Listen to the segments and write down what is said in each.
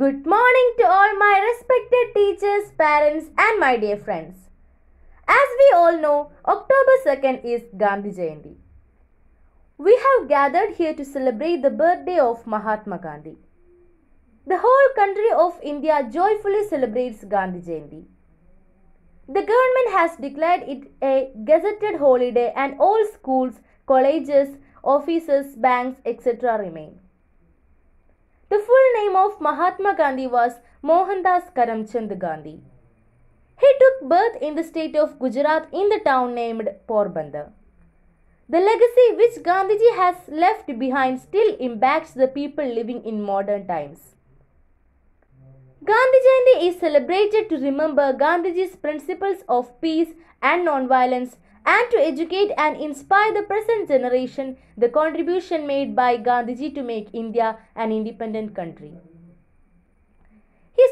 Good morning to all my respected teachers, parents, and my dear friends. As we all know, October 2nd is Gandhi Jayanti. We have gathered here to celebrate the birthday of Mahatma Gandhi. The whole country of India joyfully celebrates Gandhi Jayanti. The government has declared it a gazetted holiday and all schools, colleges, offices, banks, etc. remain. Of Mahatma Gandhi was Mohandas Karamchand Gandhi. He took birth in the state of Gujarat in the town named Porbandar. The legacy which Gandhiji has left behind still impacts the people living in modern times. Gandhi Jayanti is celebrated to remember Gandhiji's principles of peace and non-violence and to educate and inspire the present generation the contribution made by Gandhiji to make India an independent country.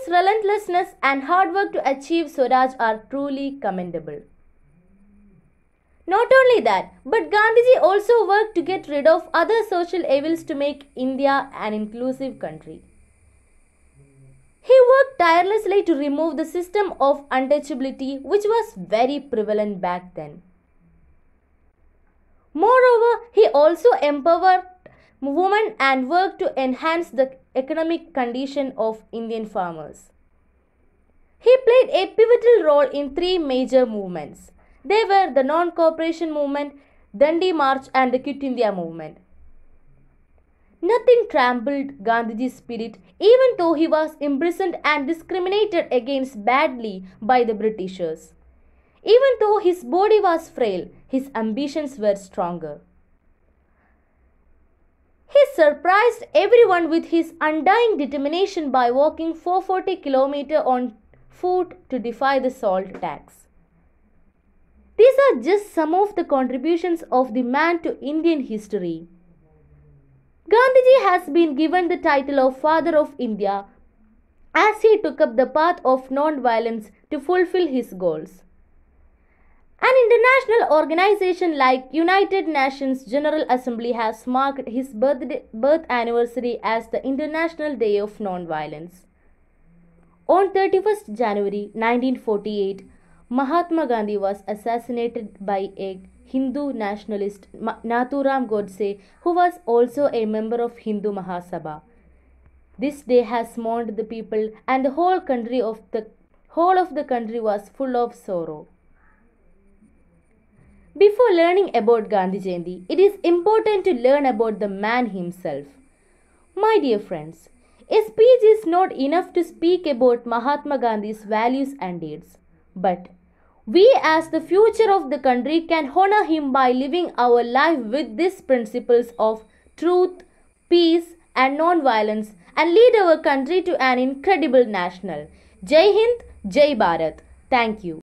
Relentlessness and hard work to achieve Swaraj are truly commendable. Not only that, but Gandhiji also worked to get rid of other social evils to make India an inclusive country. He worked tirelessly to remove the system of untouchability which was very prevalent back then. Moreover, he also empowered women and work to enhance the economic condition of Indian farmers. He played a pivotal role in three major movements. They were the non-cooperation movement, Dandi March and the Quit India movement. Nothing trampled Gandhiji's spirit even though he was imprisoned and discriminated against badly by the Britishers. Even though his body was frail, his ambitions were stronger. He surprised everyone with his undying determination by walking 440 km on foot to defy the salt tax. These are just some of the contributions of the man to Indian history. Gandhiji has been given the title of Father of India as he took up the path of non-violence to fulfill his goals. An international organization like United Nations General Assembly has marked his birthday, birth anniversary as the International Day of Non-Violence. On 31st January 1948, Mahatma Gandhi was assassinated by a Hindu nationalist Nathuram Godse who was also a member of Hindu Mahasabha. This day has mourned the people and the whole country of the whole of the country was full of sorrow. Before learning about Gandhi Jayanti, it is important to learn about the man himself. My dear friends, a speech is not enough to speak about Mahatma Gandhi's values and deeds, but we as the future of the country can honor him by living our life with these principles of truth, peace and non-violence and lead our country to an incredible national. Jai Hind, Jai Bharat. Thank you.